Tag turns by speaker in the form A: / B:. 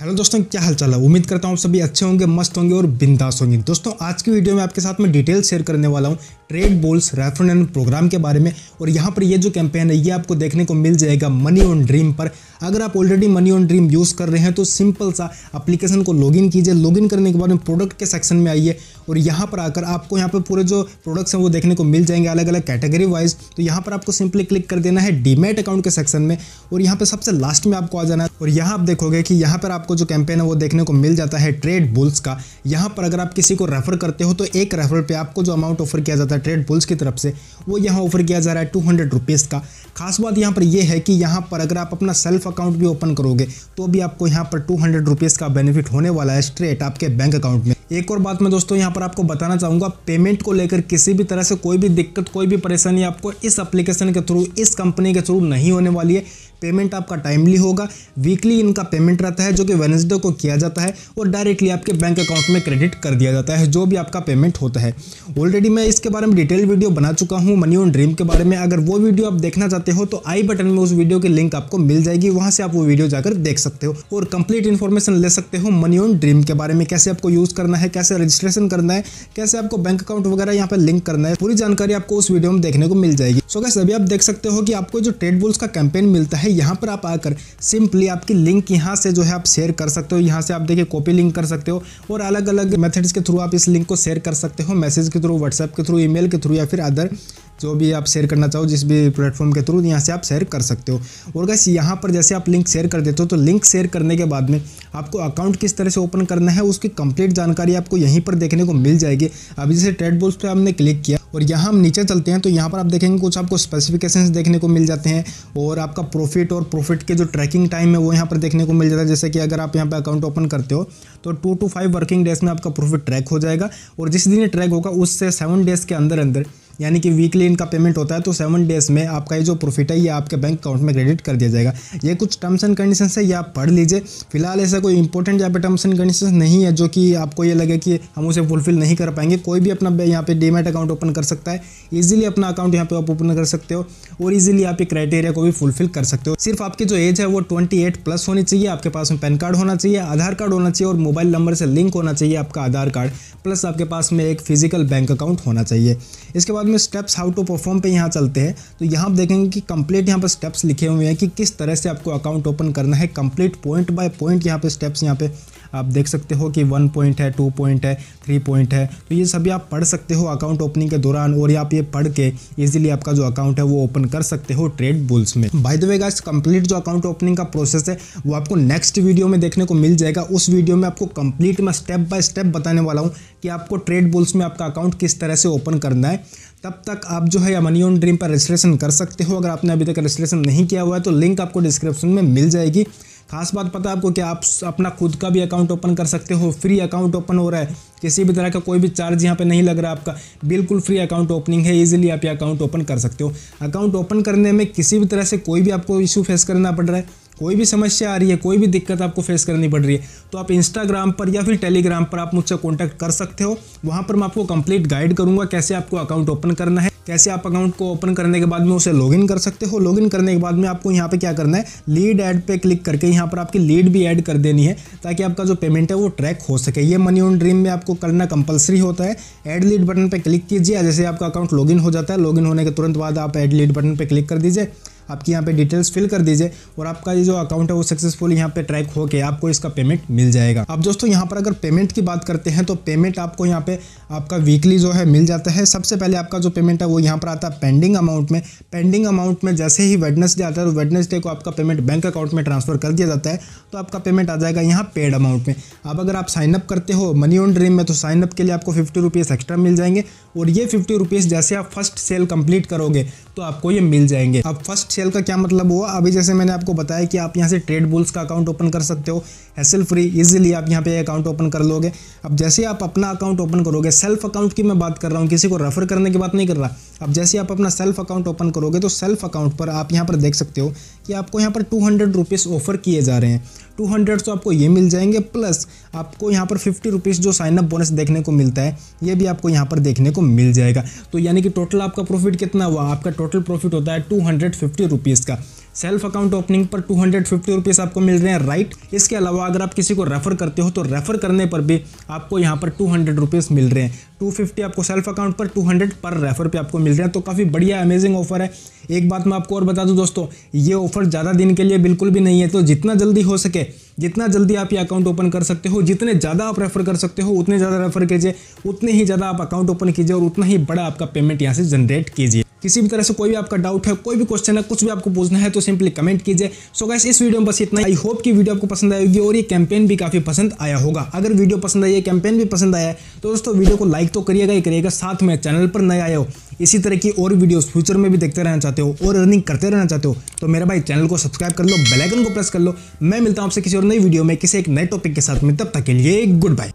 A: Hello दोस्तों, क्या हाल चाल है? उम्मीद करता हूँ सभी अच्छे होंगे, मस्त होंगे और बिंदास होंगे। दोस्तों, आज की वीडियो में आपके साथ में डिटेल शेयर करने वाला हूँ ट्रेड बोल्स रेफरेंड प्रोग्राम के बारे में। और यहाँ पर ये जो कैंपेन है, ये आपको देखने को मिल जाएगा मनी ऑन ड्रीम पर। अगर आप already money on dream use कर रहे हैं तो सिंपल सा एप्लीकेशन को लॉगिन कीजिए। लॉगिन करने के बाद में प्रोडक्ट के सेक्शन में आइए। और यहाँ पर आकर आपको यहाँ पर पूरे जो प्रोडक्ट्स हैं, वो देखने को मिल जाएँगे अलग अलग कैटेगरी वाइज तो यहाँ पर आपको सिंपली क्लिक कर देना है डीमेट अकाउंट के सेक्शन में। और यहाँ पर सबसे लास्ट में आपको आ जाना है। और यहाँ आप देखोगे कि यहाँ पर आपको जो कैंपेन है, वो देखने को मिल जाता है ट्रेड बुल्स का। यहाँ पर अगर आप किसी को रेफर करते हो तो एक रेफर पर आपको जो अमाउंट ऑफ़र किया जाता है ट्रेड बुल्स की तरफ़ से वो यहाँ ऑफ़र किया जा रहा है टू हंड्रेड रुपीज़ का। खास बात यहाँ पर यह है कि यहाँ पर अगर आप अपना सेल्फ अकाउंट भी ओपन करोगे तो भी आपको यहाँ पर टू हंड्रेड रुपीज़ का बेनिफिट होने वाला है स्ट्रेट आपके बैंक अकाउंट में। एक और बात मैं दोस्तों यहाँ पर आपको बताना चाहूँगा पेमेंट को लेकर किसी भी तरह से कोई भी दिक्कत, कोई भी परेशानी आपको इस एप्लीकेशन के थ्रू इस कंपनी के थ्रू नहीं होने वाली है। पेमेंट आपका टाइमली होगा। वीकली इनका पेमेंट रहता है, जो कि वेनसडे को किया जाता है और डायरेक्टली आपके बैंक अकाउंट में क्रेडिट कर दिया जाता है, जो भी आपका पेमेंट होता है। ऑलरेडी मैं इसके बारे में डिटेल वीडियो बना चुका हूँ मनी ऑन ड्रीम के बारे में। अगर वो वीडियो आप देखना चाहते हो तो आई बटन में उस वीडियो की लिंक आपको मिल जाएगी, वहाँ से आप वो वीडियो जाकर देख सकते हो। और कंप्लीट इन्फॉर्मेशन ले सकते हो मनी ऑन ड्रीम के बारे में, कैसे आपको यूज़ करना है, कैसे रजिस्ट्रेशन करना है, कैसे आपको बैंक अकाउंट वगैरह यहाँ पर लिंक करना है, पूरी जानकारी आपको उस वीडियो में देखने को मिल जाएगी। सो गैस अभी आप देख सकते हो कि आपको जो ट्रेड बुल्स का कैंपेन मिलता है यहाँ पर आप आकर सिंपली आपकी लिंक यहाँ से जो है आप शेयर कर सकते हो। यहाँ से आप देखिए कॉपी लिंक कर सकते हो और अलग अलग मेथड्स के थ्रू आप इस लिंक को शेयर कर सकते हो मैसेज के थ्रू व्हाट्सएप के थ्रू ईमेल के थ्रू या फिर अदर जो भी आप शेयर करना चाहो, जिस भी प्लेटफॉर्म के थ्रू यहाँ से आप शेयर कर सकते हो। और गैस यहाँ पर जैसे आप लिंक शेयर कर देते हो तो लिंक शेयर करने के बाद में आपको अकाउंट किस तरह से ओपन करना है, उसकी कंप्लीट जानकारी आपको यहीं पर देखने को मिल जाएगी। अभी जैसे ट्रेड बोल्स पे हमने क्लिक किया और यहाँ हम नीचे चलते हैं तो यहाँ पर आप देखेंगे कुछ आपको स्पेसिफिकेशंस देखने को मिल जाते हैं और आपका प्रॉफिट और प्रॉफिट के जो ट्रैकिंग टाइम है, वो यहाँ पर देखने को मिल जाता है। जैसे कि अगर आप यहाँ पर अकाउंट ओपन करते हो तो two two five working days में आपका प्रॉफिट ट्रैक हो जाएगा और जिस दिन ये ट्रैक होगा उससे सेवन डेज़ के अंदर अंदर यानी कि वीकली इनका पेमेंट होता है तो सेवन डेज़ में आपका ये जो प्रॉफिट है, ये आपके बैंक अकाउंट में क्रेडिट कर दिया जाएगा। ये कुछ टर्म्स एंड कंडीशन है, ये आप पढ़ लीजिए। फ़िलहाल ऐसा कोई इंपॉर्टेंट यहाँ पे टर्म्स एंड कंडीशन नहीं है, जो कि आपको ये लगे कि हम उसे फुलफिल नहीं कर पाएँगे। कोई भी अपना यहाँ पे डीमेट अकाउंट ओपन कर सकता है। ईजिली अपना अकाउंट यहाँ पे आप ओपन कर सकते हो, और ईजिली आप क्राइटेरिया को भी फुलफिल कर सकते हो। सिर्फ़ आपकी जो एज है, वो ट्वेंटी प्लस होनी चाहिए। आपके पास में पैन कार्ड होना चाहिए, आधार कार्ड होना चाहिए, और मोबाइल नंबर से लिंक होना चाहिए आपका आधार कार्ड प्लस आपके पास में एक फ़िज़िकल बैंक अकाउंट होना चाहिए। इसके बाद में स्टेप्स हाउ टू परफॉर्म पे यहाँ चलते हैं। तो यहाँ आप देखेंगे कि कंप्लीट यहाँ पर स्टेप्स लिखे हुए हैं कि किस तरह से आपको अकाउंट ओपन करना है। कंप्लीट पॉइंट बाय पॉइंट यहाँ पे स्टेप्स यहाँ पे आप देख सकते हो कि वन पॉइंट है, टू पॉइंट है, थ्री पॉइंट है। तो ये सभी आप पढ़ सकते हो अकाउंट ओपनिंग के दौरान और आप ये पढ़ के ईजिली आपका जो अकाउंट है वो ओपन कर सकते हो ट्रेड बुल्स में। बाय द कंप्लीट जो अकाउंट ओपनिंग का प्रोसेस है, वो आपको नेक्स्ट वीडियो में देखने को मिल जाएगा। उस वीडियो में आपको कंप्लीट मैं स्टेप बाय स्टेप बताने वाला हूँ कि आपको ट्रेड बुल्स में आपका अकाउंट किस तरह से ओपन करना है। तब तक आप जो है मनी ऑन ड्रीम पर रजिस्ट्रेशन कर सकते हो। अगर आपने अभी तक रजिस्ट्रेशन नहीं किया हुआ है तो लिंक आपको डिस्क्रिप्शन में मिल जाएगी। खास बात पता है आपको कि आप अपना खुद का भी अकाउंट ओपन कर सकते हो फ्री अकाउंट ओपन हो रहा है। किसी भी तरह का कोई भी चार्ज यहाँ पे नहीं लग रहा आपका। बिल्कुल फ्री अकाउंट ओपनिंग है इजीली आप ये अकाउंट ओपन कर सकते हो। अकाउंट ओपन करने में किसी भी तरह से कोई भी आपको इशू फेस करना पड़ रहा है। कोई भी समस्या आ रही है, कोई भी दिक्कत आपको फेस करनी पड़ रही है तो आप इंस्टाग्राम पर या फिर टेलीग्राम पर आप मुझसे कॉन्टैक्ट कर सकते हो। वहाँ पर मैं आपको कंप्लीट गाइड करूँगा कैसे आपको अकाउंट ओपन करना है, कैसे आप अकाउंट को ओपन करने के बाद में उसे लॉगिन कर सकते हो। लॉगिन करने के बाद में आपको यहाँ पे क्या करना है लीड ऐड पे क्लिक करके यहाँ पर आपकी लीड भी ऐड कर देनी है, ताकि आपका जो पेमेंट है वो ट्रैक हो सके। ये मनी ऑन ड्रीम में आपको करना कंपलसरी होता है। एड लीड बटन पर क्लिक कीजिए, जैसे आपका अकाउंट लॉगिन हो जाता है लॉगिन होने के तुरंत बाद आप एड लीड बटन पर क्लिक कर दीजिए। आपकी यहाँ पे डिटेल्स फिल कर दीजिए और आपका ये जो अकाउंट है वो सक्सेसफुल यहाँ पे ट्रैक होके आपको इसका पेमेंट मिल जाएगा। अब दोस्तों, यहाँ पर अगर पेमेंट की बात करते हैं तो पेमेंट आपको यहाँ पे आपका वीकली जो है मिल जाता है। सबसे पहले आपका जो पेमेंट है वो यहाँ पर आता है पेंडिंग अमाउंट में। पेंडिंग अमाउंट में जैसे ही वेडनेसडे आता है तो वेडनेसडे को आपका पेमेंट बैंक अकाउंट में ट्रांसफ़र कर दिया जाता है तो आपका पेमेंट आ जाएगा यहाँ पेड अमाउंट में। अब अगर आप साइनअप करते हो मनी ऑन ड्रीम में तो साइनअप के लिए आपको फिफ्टी रुपीज़ एक्स्ट्रा मिल जाएँगे। और ये फिफ्टी रुपीज़ जैसे आप फ़र्स्ट सेल कंप्लीट करोगे तो आपको ये मिल जाएँगे। अब फ़र्स्ट सेल का क्या मतलब हुआ? अभी जैसे मैंने आपको बताया कि आप यहाँ से ट्रेड बुल्स का अकाउंट ओपन कर सकते हो। हैसल फ्री इजीली आप यहाँ पे अकाउंट ओपन कर लोगे। अब जैसे आप अपना अकाउंट ओपन करोगे सेल्फ अकाउंट की मैं बात कर रहा हूँ, किसी को रेफर करने की बात नहीं कर रहा। अब जैसे आप अपना सेल्फ अकाउंट ओपन करोगे तो सेल्फ अकाउंट पर आप यहाँ पर देख सकते हो कि आपको यहाँ पर टू हंड्रेड रुपीज़ ऑफ़र किए जा रहे हैं। टू हंड्रेड तो आपको ये मिल जाएँगे प्लस आपको यहाँ पर फिफ्टी रुपीज़ जो साइनअप बोनस देखने को मिलता है, ये भी आपको यहाँ पर देखने को मिल जाएगा। तो यानी कि टोटल आपका प्रॉफिट कितना हुआ? आपका टोटल प्रॉफिट होता है टू रुपीज़ का। सेल्फ अकाउंट ओपनिंग पर टू हंड्रेड फिफ्टी रुपीज़ आपको मिल रहे हैं राइट इसके अलावा अगर आप किसी को रेफर करते हो तो रेफर करने पर भी आपको यहाँ पर टू हंड्रेड रुपीज़ मिल रहे हैं। टू फिफ्टी आपको सेल्फ अकाउंट पर टू हंड्रेड पर रेफर पे आपको मिल रहे हैं। तो काफ़ी बढ़िया अमेजिंग ऑफ़र है। एक बात मैं आपको और बता दूँ दोस्तों, ये ऑफ़र ज़्यादा दिन के लिए बिल्कुल भी नहीं है। तो जितना जल्दी हो सके, जितना जल्दी आप ये अकाउंट ओपन कर सकते हो, जितने ज़्यादा आप रेफर कर सकते हो, उतने ज़्यादा रेफर कीजिए, उतने ही ज़्यादा आप अकाउंट ओपन कीजिए और उतना ही बड़ा आपका पेमेंट यहाँ से जनरेट कीजिए। किसी भी तरह से कोई भी आपका डाउट है, कोई भी क्वेश्चन है, कुछ भी आपको पूछना है तो सिंपली कमेंट कीजिए। सो गैस इस वीडियो में बस इतना आई होप कि वीडियो आपको पसंद आएगी और ये कैंपेन भी काफ़ी पसंद आया होगा। अगर वीडियो पसंद आई है कैंपेन भी पसंद आया है तो दोस्तों वीडियो को लाइक तो करिएगा ही करिएगा। साथ में चैनल पर नए आए हो, इसी तरह की और वीडियोस फ्यूचर में भी देखते रहना चाहते हो और अर्निंग करते रहना चाहते हो तो मेरा भाई चैनल को सब्सक्राइब कर लो बेलाइकन को प्रेस कर लो। मैं मिलता हूँ आपसे किसी और नई वीडियो में, किसी एक नए टॉपिक के साथ में। तब तक के लिए गुड बाय